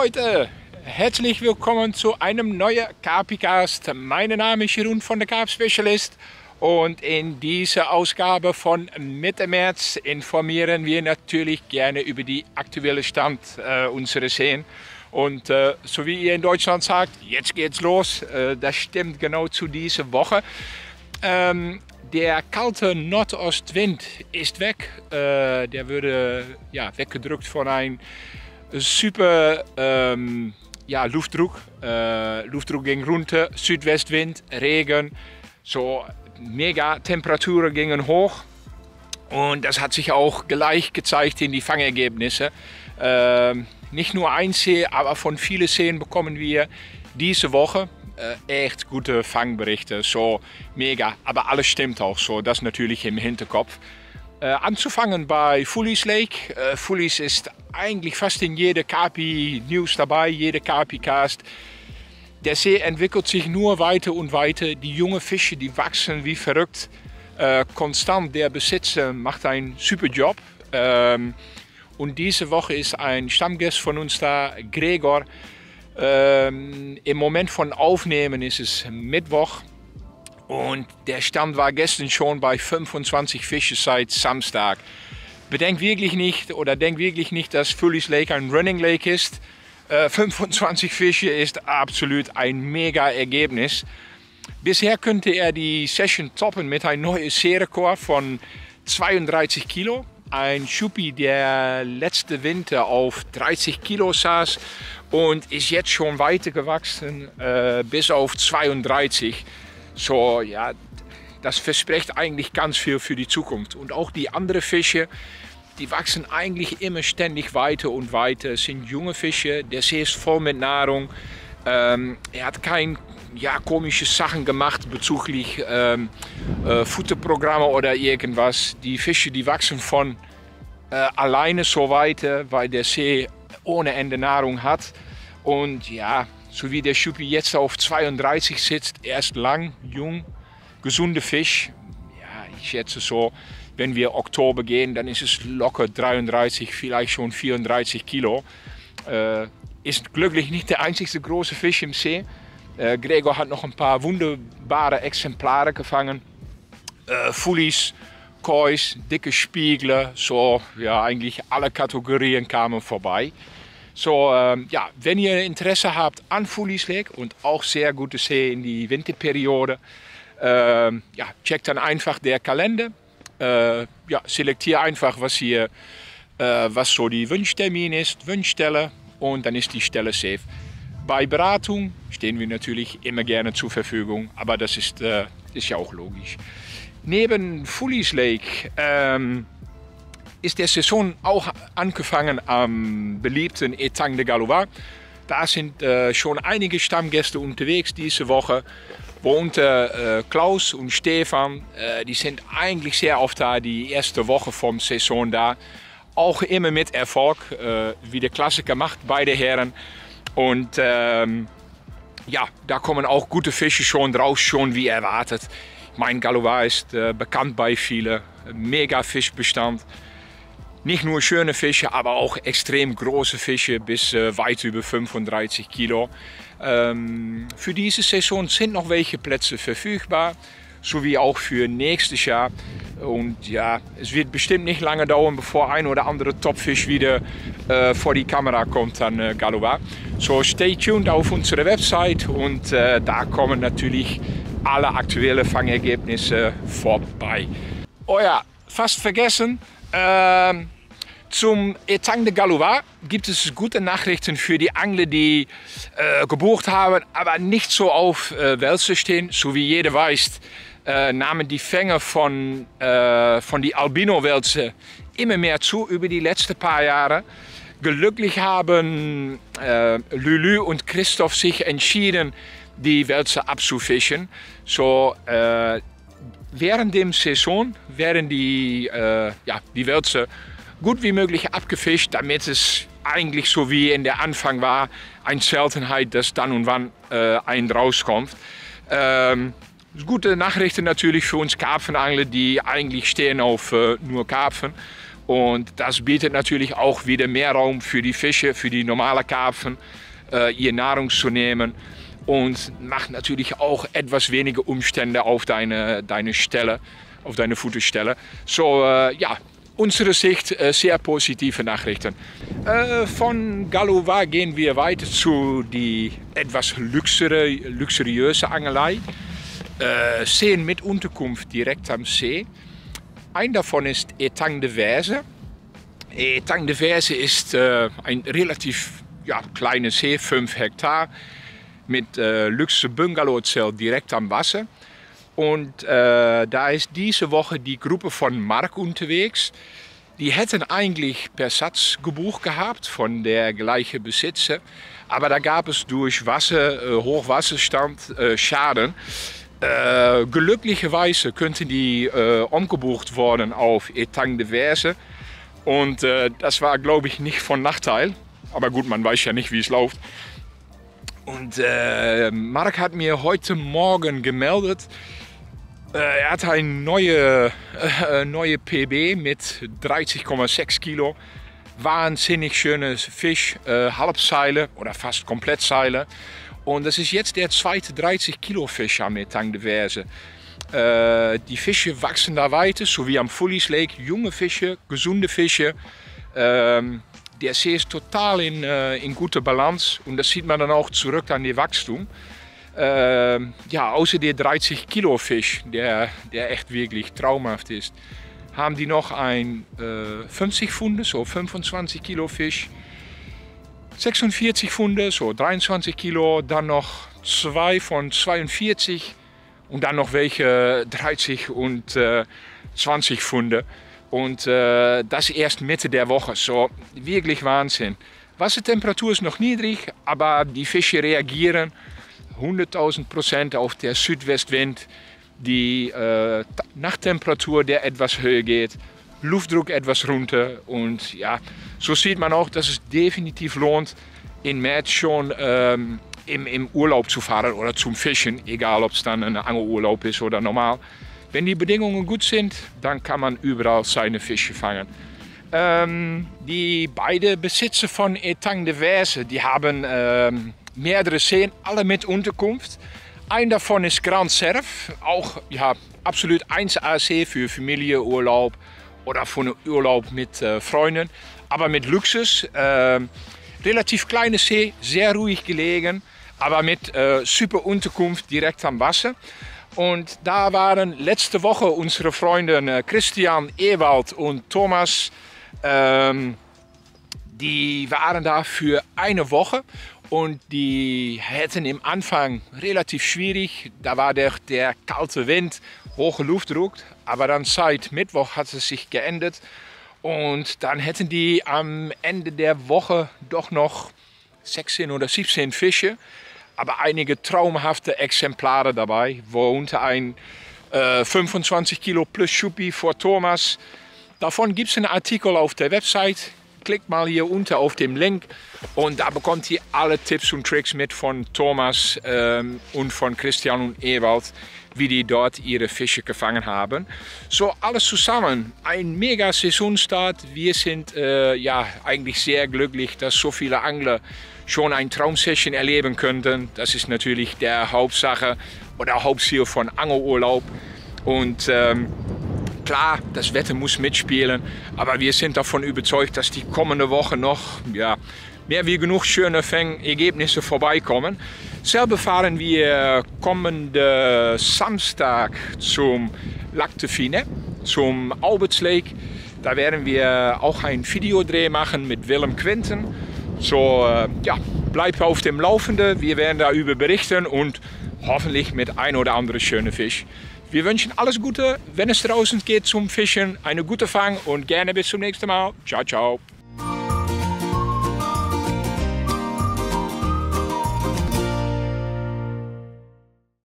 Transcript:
Leute, herzlich willkommen zu einem neuen Carpicast. Mein Name ist Jeroen von der Carp Specialist und in dieser Ausgabe von Mitte März informieren wir natürlich gerne über die aktuelle Stand äh, unserer Seen. Und äh, so wie ihr in Deutschland sagt, jetzt geht's los, äh, das stimmt genau zu dieser Woche. Ähm, der kalte Nordostwind ist weg. Äh, der wurde ja, weggedrückt von einem super ähm, ja, Luftdruck. Äh, Luftdruck ging runter, Südwestwind, Regen. So mega Temperaturen gingen hoch. Und das hat sich auch gleich gezeigt in die Fangergebnisse. Äh, nicht nur ein See, aber von vielen Seen bekommen wir diese Woche äh, echt gute Fangberichte. So mega, aber alles stimmt auch so. Das natürlich im Hinterkopf. Äh, anzufangen bei Fullies Lake. Äh, Fullies ist eigentlich fast in jeder Kapi News dabei, jeder Kapi Cast. Der See entwickelt sich nur weiter und weiter. Die jungen Fische, die wachsen wie verrückt. Äh, konstant, der Besitzer macht einen super Job. Ähm, und diese Woche ist ein Stammgast von uns da, Gregor. Ähm, Im Moment von Aufnehmen ist es Mittwoch. Und der Stand war gestern schon bei 25 Fische seit Samstag. Bedenkt wirklich nicht oder denkt wirklich nicht, dass Fullies Lake ein Running Lake ist. Äh, 25 Fische ist absolut ein mega Ergebnis. Bisher könnte er die Session toppen mit einem neuen Seerekord von 32 Kilo. Ein Schuppi, der letzte Winter auf 30 Kilo saß und ist jetzt schon weitergewachsen äh, bis auf 32. So, ja, das verspricht eigentlich ganz viel für die Zukunft. Und auch die anderen Fische, die wachsen eigentlich immer ständig weiter und weiter. Es sind junge Fische, der See ist voll mit Nahrung. Ähm, er hat keine ja, komische Sachen gemacht bezüglich ähm, äh, Futterprogramme oder irgendwas. Die Fische, die wachsen von äh, alleine so weiter, weil der See ohne Ende Nahrung hat. Und ja, so wie der Schuppi jetzt auf 32 sitzt, erst lang, jung, gesunde Fisch. Ja, ich schätze so, wenn wir Oktober gehen, dann ist es locker 33, vielleicht schon 34 Kilo. Äh, ist glücklich nicht der einzige große Fisch im See. Äh, Gregor hat noch ein paar wunderbare Exemplare gefangen. Äh, Fullies, Kois, dicke Spiegler, so ja, eigentlich alle Kategorien kamen vorbei. So, ähm, ja, wenn ihr Interesse habt an Fullies Lake und auch sehr gute See in die Winterperiode, ähm, ja, checkt dann einfach der Kalender. Äh, ja, selektiert einfach, was hier, äh, was so die Wunschtermin ist, Wunschstelle und dann ist die Stelle safe. Bei Beratung stehen wir natürlich immer gerne zur Verfügung, aber das ist, äh, ist ja auch logisch. Neben Fullies Lake ähm, ist der Saison auch angefangen am beliebten Etang de Galois. Da sind äh, schon einige Stammgäste unterwegs diese Woche. Worunter äh, Klaus und Stefan, äh, die sind eigentlich sehr oft da, die erste Woche vom Saison da. Auch immer mit Erfolg, äh, wie der Klassiker macht, beide Herren. Und ähm, ja, da kommen auch gute Fische schon draus, schon wie erwartet. Mein Galois ist äh, bekannt bei vielen, mega Fischbestand. Nicht nur schöne Fische, aber auch extrem große Fische bis äh, weit über 35 Kilo. Ähm, für diese Saison sind noch welche Plätze verfügbar, sowie auch für nächstes Jahr. Und ja, es wird bestimmt nicht lange dauern, bevor ein oder andere Topfisch wieder äh, vor die Kamera kommt an äh, Galois. So stay tuned auf unsere Website und äh, da kommen natürlich alle aktuellen Fangergebnisse vorbei. Oh ja, fast vergessen. Ähm, zum Etang de Galois gibt es gute Nachrichten für die Angler, die äh, gebucht haben, aber nicht so auf äh, Wälze stehen. So wie jeder weiß, äh, nahmen die Fänge von, äh, von die Albino-Wälze immer mehr zu über die letzten paar Jahre. Glücklich haben äh, Lulu und Christoph sich entschieden, die Wälze abzufischen. So, äh, während der Saison werden die, äh, ja, die Wälze gut wie möglich abgefischt, damit es eigentlich so wie in der Anfang war, eine Seltenheit, dass dann und wann äh, ein rauskommt. Ähm, gute Nachrichten natürlich für uns Karpfenangler, die eigentlich stehen auf äh, nur Karpfen. Und das bietet natürlich auch wieder mehr Raum für die Fische, für die normale Karpfen, äh, ihr Nahrung zu nehmen und macht natürlich auch etwas weniger Umstände auf deine, deine Stelle, auf deine Futterstelle. So, äh, ja, unsere Sicht äh, sehr positive Nachrichten. Äh, von Galova gehen wir weiter zu die etwas luxuri luxuriöse Angelei. Äh, Seen mit Unterkunft direkt am See. Ein davon ist Etang de Verse. Etang de Verse ist ein relativ ja, kleiner See, 5 Hektar, mit äh, luxe Bungalowzelt direkt am Wasser. Und äh, da ist diese Woche die Gruppe von Mark unterwegs. Die hätten eigentlich per Satz gebucht gehabt von der gleichen Besitzer. Aber da gab es durch Wasser, äh, Hochwasserstand äh, Schaden. Äh, glücklicherweise könnten die äh, umgebucht worden auf Etang de Verse. Und äh, das war, glaube ich, nicht von Nachteil. Aber gut, man weiß ja nicht, wie es läuft. Und äh, Mark hat mir heute Morgen gemeldet, er hat eine neue, äh, neue PB mit 30,6 Kilo. Wahnsinnig schönes Fisch, Halbseile oder fast komplett Seile. Und das ist jetzt der zweite 30 Kilo Fisch am Etang de Verse. Äh, die Fische wachsen da weiter, so wie am Fullies Lake. Junge Fische, gesunde Fische. Ähm, der See ist total in, äh, in guter Balance und das sieht man dann auch zurück an die Wachstum. Äh, ja, außer der 30 Kilo Fisch, der, der echt wirklich traumhaft ist, haben die noch ein äh, 50 Funde, so 25 Kilo Fisch. 46 Funde, so 23 Kilo, dann noch zwei von 42 und dann noch welche 30 und äh, 20 Funde. Und äh, das erst Mitte der Woche, so wirklich Wahnsinn. Wassertemperatur ist noch niedrig, aber die Fische reagieren 100.000 Prozent auf der Südwestwind, die äh, Nachttemperatur, der etwas höher geht, Luftdruck etwas runter und ja, so sieht man auch, dass es definitiv lohnt, in März schon ähm, im, im Urlaub zu fahren oder zum Fischen, egal ob es dann ein Angelurlaub ist oder normal. Wenn die Bedingungen gut sind, dann kann man überall seine Fische fangen. Ähm, die beiden Besitzer von Etang de Verse, die haben ähm, mehrere Seen, alle mit Unterkunft. Ein davon ist Grand Serf, auch ja, absolut 1A See für Familienurlaub oder für einen Urlaub mit äh, Freunden, aber mit Luxus. Äh, relativ kleine See, sehr ruhig gelegen, aber mit äh, super Unterkunft direkt am Wasser. Und da waren letzte Woche unsere Freunde äh, Christian, Ewald und Thomas, ähm, die waren da für eine Woche und die hätten im Anfang relativ schwierig. Da war der, der kalte Wind, hohe Luftdruck, aber dann seit Mittwoch hat es sich geändert und dann hätten die am Ende der Woche doch noch 16 oder 17 Fische, aber einige traumhafte Exemplare dabei, worunter ein äh, 25 Kilo plus Schuppi vor Thomas. Davon gibt es einen Artikel auf der Website. Klickt mal hier unten auf den Link und da bekommt ihr alle Tipps und Tricks mit von Thomas ähm, und von Christian und Ewald wie die dort ihre Fische gefangen haben. So alles zusammen, ein mega Saisonstart. Wir sind äh, ja eigentlich sehr glücklich, dass so viele Angler schon ein Traumsession erleben könnten. Das ist natürlich der Hauptsache oder Hauptziel von Angelurlaub. Und ähm, klar, das Wetter muss mitspielen, aber wir sind davon überzeugt, dass die kommende Woche noch ja, mehr wie genug schöne Fängergebnisse vorbeikommen. Selber fahren wir kommende Samstag zum Lac de Fine, zum Alberts Lake. Da werden wir auch ein Videodreh machen mit Willem Quinten. So, äh, ja, bleib auf dem Laufenden. Wir werden darüber berichten und hoffentlich mit ein oder anderen schönen Fisch. Wir wünschen alles Gute, wenn es draußen geht zum Fischen. Eine gute Fang und gerne bis zum nächsten Mal. Ciao, ciao.